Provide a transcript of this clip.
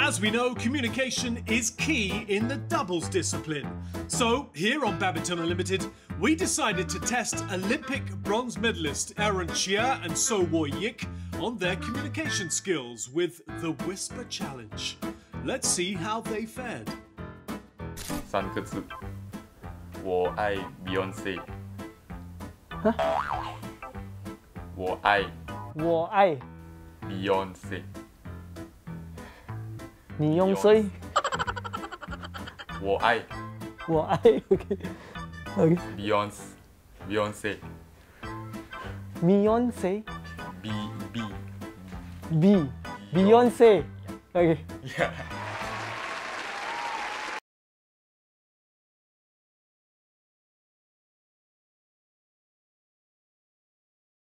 As we know, communication is key in the doubles discipline. So, here on Badminton Unlimited, we decided to test Olympic bronze medalist Aaron Chia and Soh Wooi Yik on their communication skills with the Whisper Challenge. Let's see how they fared. 三个字，我爱 Beyonce. 你用谁？我爱。我爱。OK。OK。Beyonce。Beyonce。Beyonce。Beyonce。B. B. B. Beyonce。OK。Yeah.